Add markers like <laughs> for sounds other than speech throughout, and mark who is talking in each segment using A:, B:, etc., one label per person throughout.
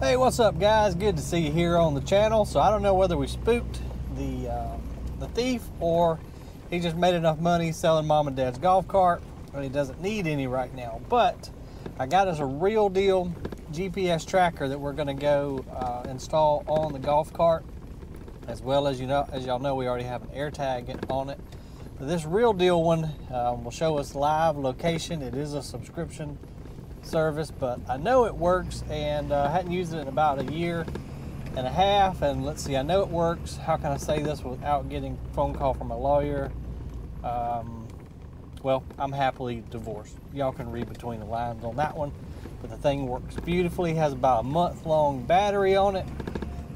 A: Hey, what's up, guys? Good to see you here on the channel. So I don't know whether we spooked the uh, the thief or he just made enough money selling mom and dad's golf cart, and he doesn't need any right now. But I got us a real deal GPS tracker that we're going to go uh, install on the golf cart, as well as you know, as y'all know, we already have an AirTag on it. But this real deal one um, will show us live location. It is a subscription service, but I know it works and uh, I hadn't used it in about a year and a half. And let's see, I know it works. How can I say this without getting phone call from a lawyer? Um, well, I'm happily divorced. Y'all can read between the lines on that one. But the thing works beautifully, has about a month long battery on it.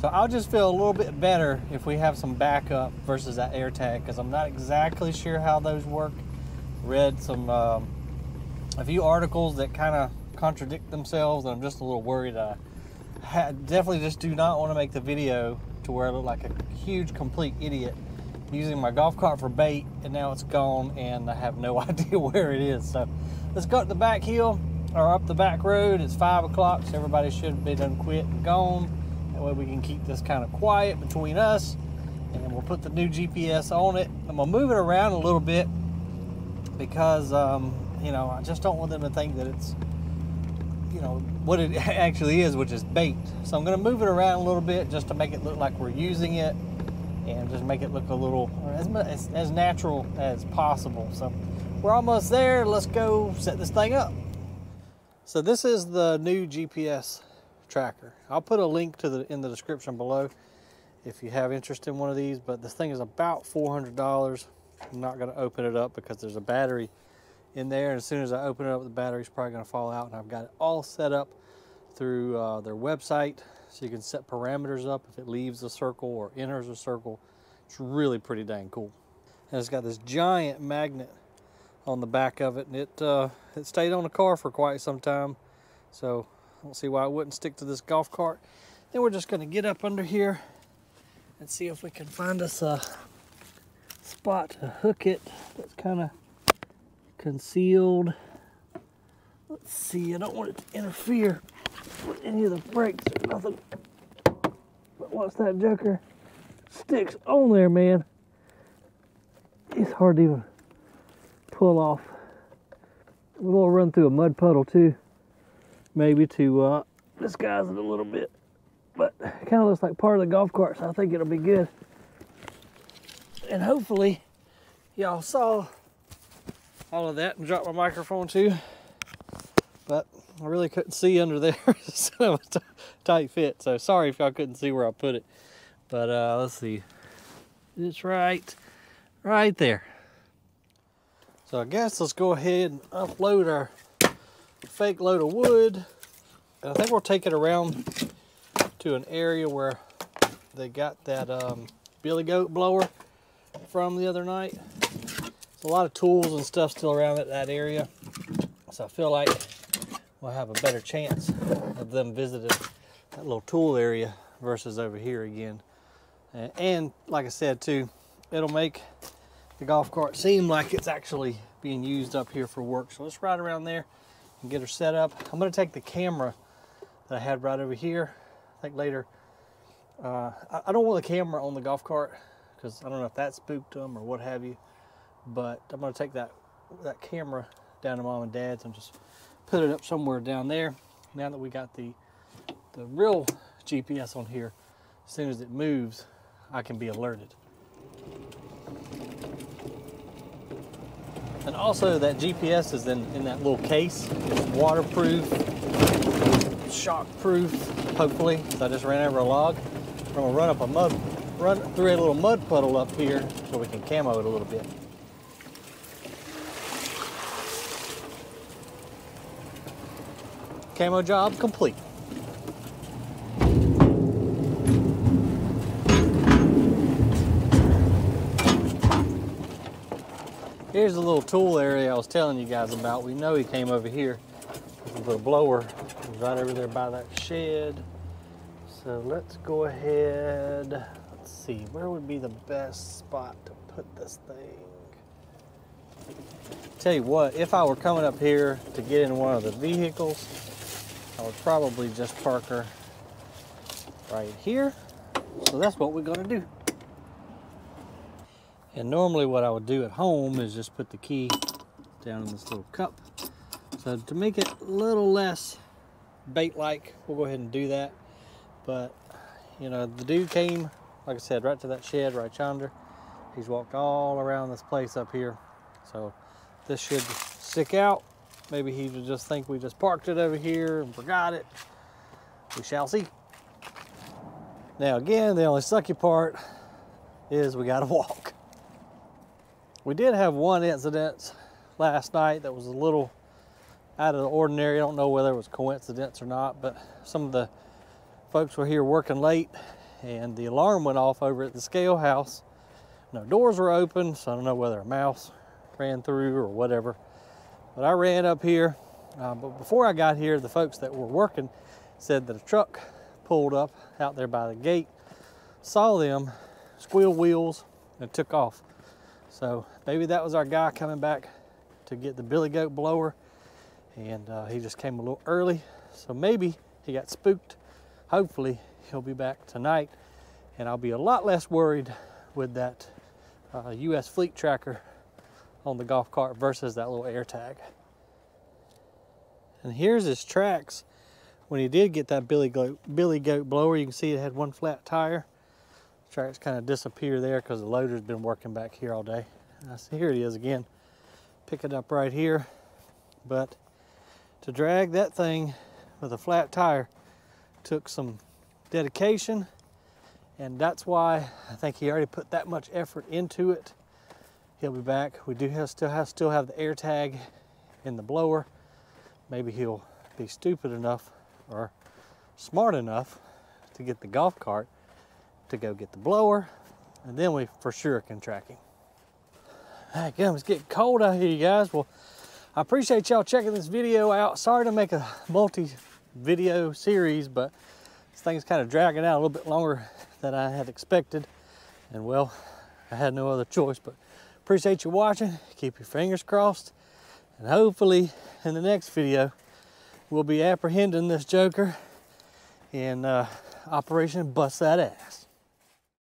A: So I'll just feel a little bit better if we have some backup versus that AirTag because I'm not exactly sure how those work. Read some um, a few articles that kind of contradict themselves, and I'm just a little worried. I definitely just do not want to make the video to where I look like a huge complete idiot using my golf cart for bait, and now it's gone, and I have no <laughs> idea where it is. So let's go up the back hill or up the back road. It's five o'clock, so everybody should be done quit and gone. That way we can keep this kind of quiet between us. And we'll put the new GPS on it. I'm gonna move it around a little bit because, um, you know, I just don't want them to think that it's, you know, what it <laughs> actually is, which is bait. So I'm gonna move it around a little bit just to make it look like we're using it and just make it look a little as, as, as natural as possible. So we're almost there. Let's go set this thing up. So this is the new GPS tracker. I'll put a link to the in the description below if you have interest in one of these, but this thing is about $400. I'm not gonna open it up because there's a battery in there. And as soon as I open it up, the battery's probably gonna fall out and I've got it all set up through uh, their website. So you can set parameters up if it leaves a circle or enters a circle. It's really pretty dang cool. And it's got this giant magnet on the back of it and it, uh, it stayed on the car for quite some time. So I don't see why it wouldn't stick to this golf cart. Then we're just going to get up under here and see if we can find us a spot to hook it that's kind of concealed. Let's see, I don't want it to interfere with any of the brakes or nothing. But once that joker sticks on there, man, it's hard to even pull off. We're gonna run through a mud puddle too maybe to uh, disguise it a little bit. But it kind of looks like part of the golf cart, so I think it'll be good. And hopefully y'all saw all of that and dropped my microphone too. But I really couldn't see under there. <laughs> so it was a tight fit. So sorry if y'all couldn't see where I put it. But uh, let's see. It's right, right there. So I guess let's go ahead and upload our fake load of wood. And I think we'll take it around to an area where they got that um, billy goat blower from the other night. A lot of tools and stuff still around at that area. So I feel like we'll have a better chance of them visiting that little tool area versus over here again. And, and like I said too, it'll make the golf cart seem like it's actually being used up here for work. So let's ride around there and get her set up. I'm going to take the camera that I had right over here. I think later. Uh, I, I, don't want the camera on the golf cart because I don't know if that spooked them or what have you. But I'm going to take that that camera down to mom and dad's and just put it up somewhere down there. Now that we got the the real GPS on here, as soon as it moves, I can be alerted. And also that GPS is in, in that little case. It's waterproof, shockproof, hopefully. So I just ran over a log. I'm gonna run up a mud, run through a little mud puddle up here so we can camo it a little bit. Camo job complete. Here's the little tool area I was telling you guys about. We know he came over here. The blower was right over there by that shed. So let's go ahead. Let's see, where would be the best spot to put this thing? Tell you what, if I were coming up here to get in one of the vehicles, I would probably just park her right here. So that's what we're gonna do. And normally what I would do at home is just put the key down in this little cup. So to make it a little less bait-like, we'll go ahead and do that. But, you know, the dude came, like I said, right to that shed right yonder. He's walked all around this place up here. So this should stick out. Maybe he would just think we just parked it over here and forgot it. We shall see. Now again, the only sucky part is we gotta <laughs> walk. We did have one incident last night that was a little out of the ordinary. I don't know whether it was coincidence or not, but some of the folks were here working late and the alarm went off over at the scale house. No doors were open, so I don't know whether a mouse ran through or whatever. But I ran up here. Uh, but before I got here, the folks that were working said that a truck pulled up out there by the gate, saw them, squeal wheels, and took off. So maybe that was our guy coming back to get the billy goat blower and uh, he just came a little early. So maybe he got spooked. Hopefully he'll be back tonight and I'll be a lot less worried with that uh, US fleet tracker on the golf cart versus that little air tag. And here's his tracks when he did get that billy goat, billy goat blower. You can see it had one flat tire. Tracks kind of disappear there because the loader's been working back here all day. See here it is again. Pick it up right here. But to drag that thing with a flat tire took some dedication and that's why I think he already put that much effort into it. He'll be back. We do have, still have still have the air tag in the blower. Maybe he'll be stupid enough or smart enough to get the golf cart to go get the blower and then we for sure can track him. Hey, it's getting cold out here, you guys. Well, I appreciate y'all checking this video out. Sorry to make a multi-video series, but this thing's kind of dragging out a little bit longer than I had expected. And well, I had no other choice, but appreciate you watching. Keep your fingers crossed. And hopefully in the next video, we'll be apprehending this joker in uh, Operation Bust That Ass.